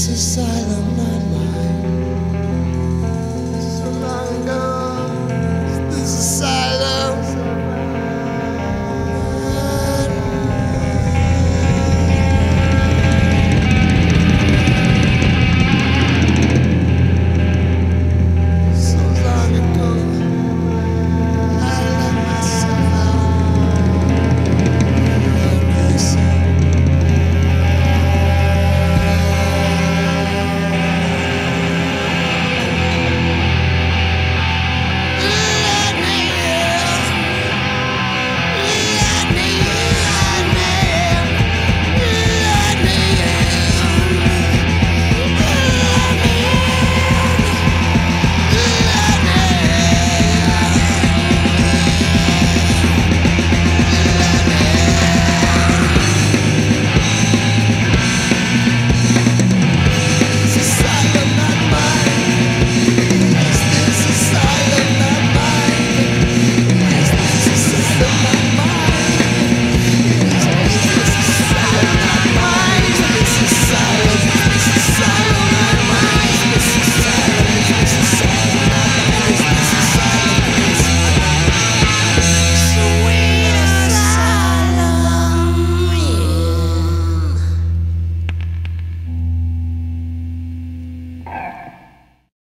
This asylum, not mine.